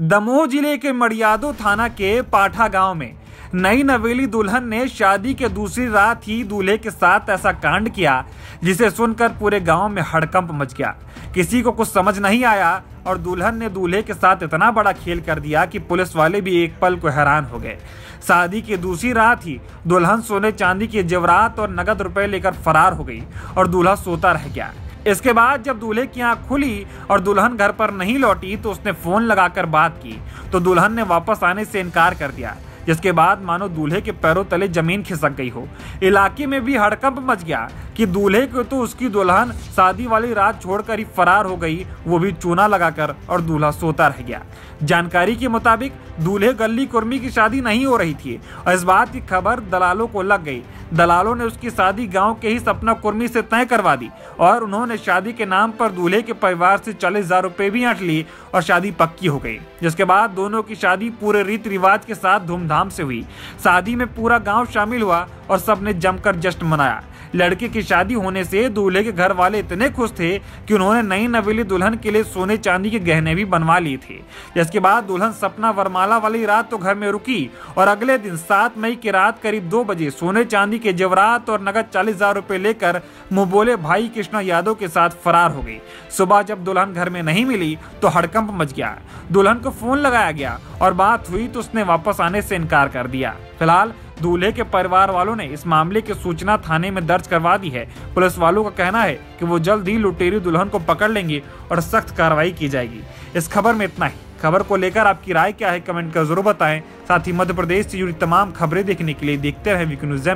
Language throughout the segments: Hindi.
दमोह ज़िले के मड़ियादो थाना के पाठा गाँव में नई नवेली दुल्हन ने शादी के दूसरी रात ही दूल्हे के साथ ऐसा कांड किया, जिसे सुनकर पूरे गाँव में हड़कंप मच गया। किसी को कुछ समझ नहीं आया और दुल्हन ने दूल्हे के साथ इतना बड़ा खेल कर दिया कि पुलिस वाले भी एक पल को हैरान हो गए। शादी की दूसरी रात ही दुल्हन सोने चांदी के जेवरात और नगद रुपए लेकर फरार हो गई और दूल्हा सोता रह गया। इसके बाद जब दूल्हे की आँख खुली और दुल्हन घर पर नहीं लौटी तो उसने फ़ोन लगाकर बात की। तो दुल्हन ने वापस आने से इनकार कर दिया। जिसके बाद मानो दूल्हे के पैरों तले ज़मीन खिसक गई हो। इलाके में भी हड़कंप मच गया कि दूल्हे को तो उसकी दुल्हन शादी वाली रात छोड़कर ही फरार हो गई, वो भी चूना लगाकर और दूल्हा सोता रह गया। जानकारी के मुताबिक दूल्हे गली कुर्मी की शादी नहीं हो रही थी। और इस बात की खबर दलालों को लग गई। दलालों ने उसकी शादी गाँव के ही सपना कुर्मी से तय करवा दी और उन्होंने शादी के नाम पर दूल्हे के परिवार से चालीस हज़ार रुपए भी हट ली और शादी पक्की हो गई। जिसके बाद दोनों की शादी पूरे रीति रिवाज के साथ धूमधाम से हुई। शादी में पूरा गाँव शामिल हुआ और सबने जमकर जश्न मनाया। लड़के की शादी होने से दूल्हे के घर वाले इतने खुश थे कि उन्होंने नई नवेली दुल्हन के लिए सोने चांदी के गहने भी बनवा लिए थे। जिसके बाद दुल्हन सपना वरमाला वाली रात तो घर में रुकी और अगले दिन सात मई की रात करीब दो बजे सोने चांदी के जेवरात और नगद चालीस हज़ार रूपए लेकर मुबोले भाई कृष्णा यादव के साथ फरार हो गई। सुबह जब दुल्हन घर में नहीं मिली तो हड़कंप मच गया। दुल्हन को फ़ोन लगाया गया और बात हुई तो उसने वापस आने से इनकार कर दिया। फ़िलहाल दूल्हे के परिवार वालों ने इस मामले की सूचना थाने में दर्ज करवा दी है। पुलिस वालों का कहना है कि वो जल्द ही लुटेरी दुल्हन को पकड़ लेंगे और सख्त कार्रवाई की जाएगी। इस खबर में इतना ही। खबर को लेकर आपकी राय क्या है कमेंट कर ज़रूर बताएँ। साथ ही मध्य प्रदेश से जुड़ी तमाम खबरें देखने के लिए देखते रहे वीक न्यूज़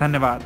धन्यवाद।